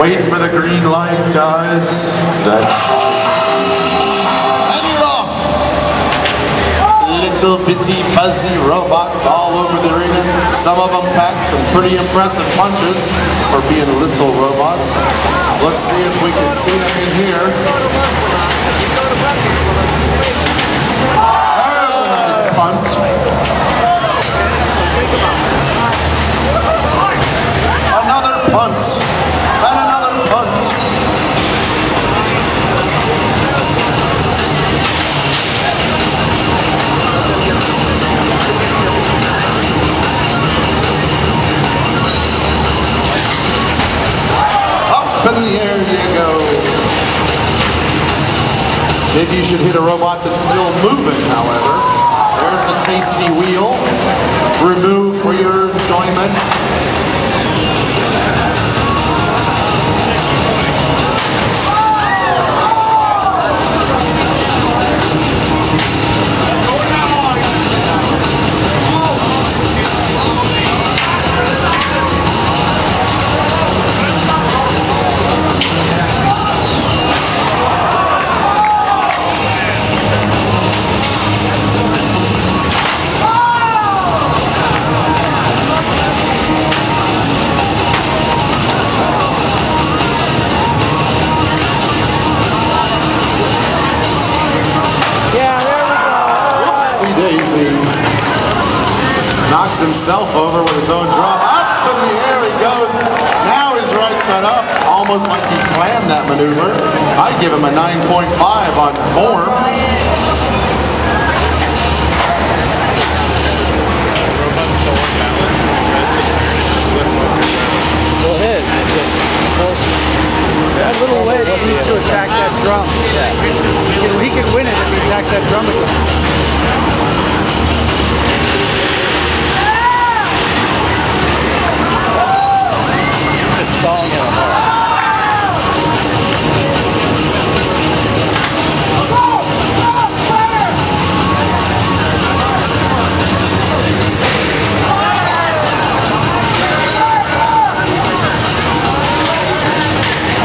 Wait for the green light, guys. That... And you're off! Little bitty fuzzy robots all over the arena. Some of them pack some pretty impressive punches for being little robots. Let's see if we can see them in here. Maybe you should hit a robot that's still moving, however. There's a tasty wheel. Remove for your enjoyment. Knocks himself over with his own drop. Up in the air he goes. Now he's right side up. Almost like he planned that maneuver. I'd give him a 9.5 on form. Well, it is. It's just, of course, that little leg needs to attack that drum. He can, he can win it if he attacks that drum again.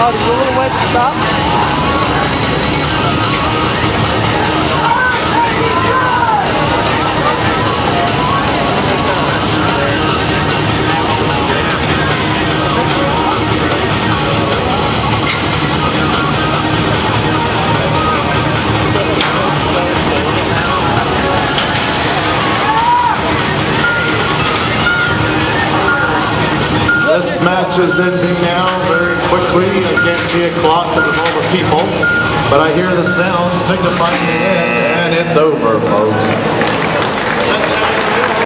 Oh, there's a little way to stop. This match is ending now very quickly. I can't see a clock because of all the people. But I hear the sound signifying the end, and it's over, folks.